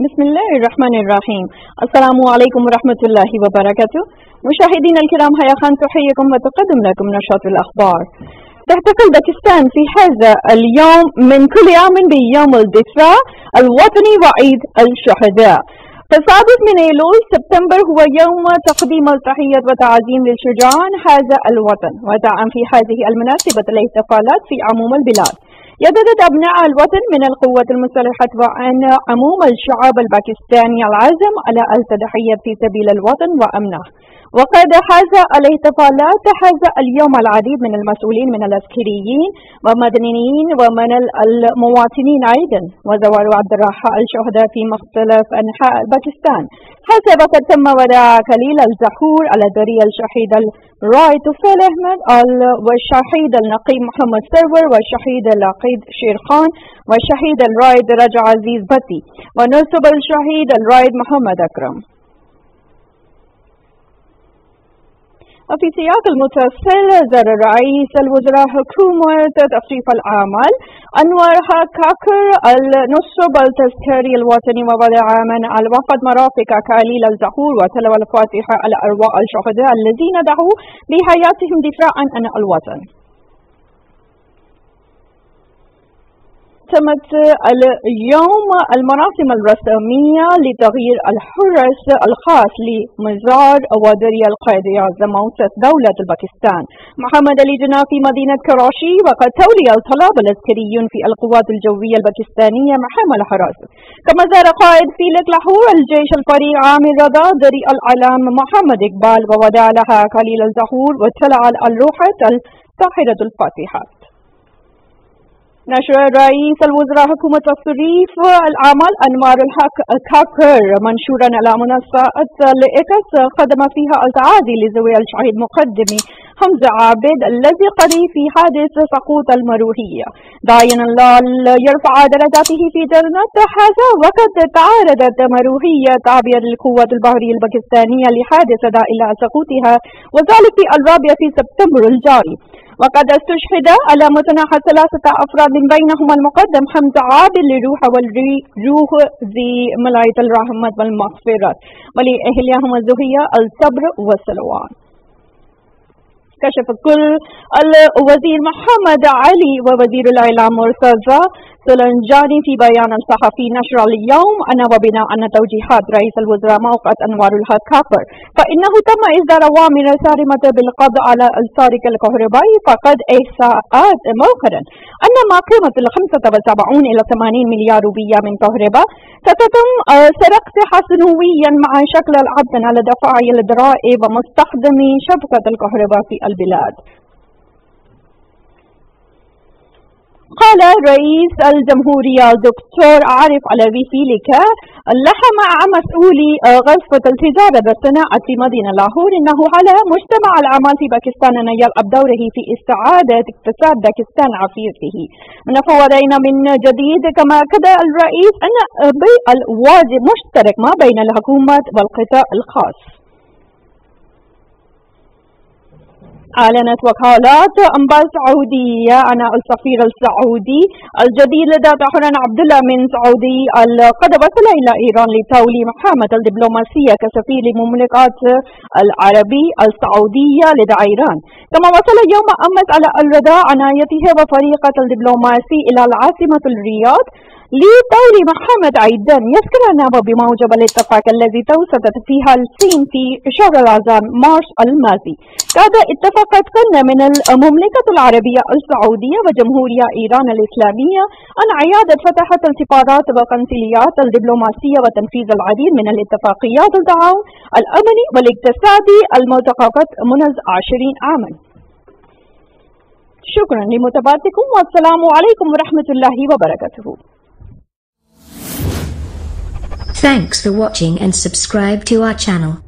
بسم الله الرحمن الرحيم السلام عليكم ورحمة الله وبركاته مشاهدينا الكرام هيا خان تحييكم وتقدم لكم نشاط الأخبار تحتفل باكستان في هذا اليوم من كل عام بيوم الدفاع الوطني وعيد الشهداء. فالسادس من أيلول سبتمبر هو يوم تقديم التحية والتعظيم للشجعان هذا الوطن. ودعم في هذه المناسبة الاحتفالات في عموم البلاد. يددد أبناء الوطن من القوة المسلحة وأن عموم الشعب الباكستاني العزم على التضحية في سبيل الوطن وأمنه. وقد حاز الاحتفالات حاز اليوم العديد من المسؤولين من العسكريين ومدنيين ومن المواطنين أيضا. وزوار عبد الرحاء الشهداء في مختلف أنحاء باكستان حسب قد تم وداع خليل الزهور على دري الشهيد الراي طفيل أحمد والشهيد النقيب محمد سرور والشهيد العقيد شير خان والشهيد الرايد رجع عزيز بطي ونصب الشهيد الرايد محمد أكرم. وفي سياق المتصل زار رئيس الوزراء حكومة تفريف الأعمال أنور كاكر النصب التذكاري الوطني ووضع من الوفد مرافق كاليل الزهور وتلو الفاتحة على أرواح الشهداء الذين دعوا بحياتهم دفاعا عن الوطن. تمت اليوم المراسم الرسمية لتغيير الحرس الخاص لمزار ودري القائد أعظم دولة الباكستان. محمد علي جناح في مدينة كراشي وقد تولي الطلاب العسكريون في القوات الجوية الباكستانية محام الحراسة كما زار قائد فيلك لاهور الجيش الفريق عامر رضا دري العلام محمد إقبال وودع لها خليل الزهور وتلع الروحة الطاهرة الفاتحة. نشر رئيس الوزراء حكومة الصريف الأعمال أنوار الحق كاكر منشورا على منصة لإكس خدم فيها التعازي لزوي الشهيد مقدمي. حمزة عابد الذي قضي في حادث سقوط المروحية. داعيا الله يرفع درجاته في جنة هذا وقد تعارضت مروحية تعبير القوات البحرية الباكستانية لحادث إلى سقوطها وذلك في الرابع في سبتمبر الجاري. وقد استشهد على متناحى ثلاثة أفراد من بينهم المقدم حمزة عادل لروح والروح ذي ملاية الرحمة والمغفرة. ولأهلهم الزهية الصبر والسلوان كشف كل الوزير محمد علي ووزير الإعلام مرتضى سلنجاني في بيان صحفي نشر اليوم أن وبناء أن توجيهات رئيس الوزراء موقع أنوار الحق كافر فإنه تم إصدار أوامر صارمة بالقبض على السارق الكهربائي فقد إحصاءات مؤخرا أن ما قيمة ال 75 إلى 80 مليار روبية من كهرباء ستتم سرقتها سنويا مع شكل العبد على دفع الضرائب ومستخدمي شبكة الكهرباء في البلاد. قال رئيس الجمهورية الدكتور عارف علوي فيلك لها مع مسؤولي غرفة التجارة والصناعة في مدينة لاهور إنه على مجتمع الأعمال في باكستان أن يلعب دوره في استعادة اقتصاد باكستان عفيفه. نفوضينا من جديد كما أكد الرئيس أن الواجب مشترك ما بين الحكومة والقطاع الخاص. أعلنت وكالات أنباء السعودية أن السفير السعودي الجديد لدى طهران عبد الله من سعودي قد وصل إلى إيران لتولي محامة الدبلوماسية كسفير لمملكات العربي السعودية لدى إيران. كما وصل يوم أمس على الرضا عنايته وفريقة الدبلوماسي إلى العاصمة الرياض لدور محمد عيدان يذكر أنه بموجب الاتفاق الذي توسطت فيها الصين في شهر رمضان مارس الماضي. كاد اتفقت كل من المملكة العربية السعودية وجمهورية إيران الإسلامية عن عيادة فتحة السفارات وقنصليات الدبلوماسية وتنفيذ العديد من الاتفاقيات التعاون الأمني والاقتصادي المتوقفة منذ عشرين عاما. شكرا لمتابعتكم والسلام عليكم ورحمة الله وبركاته. Thanks for watching and subscribe to our channel.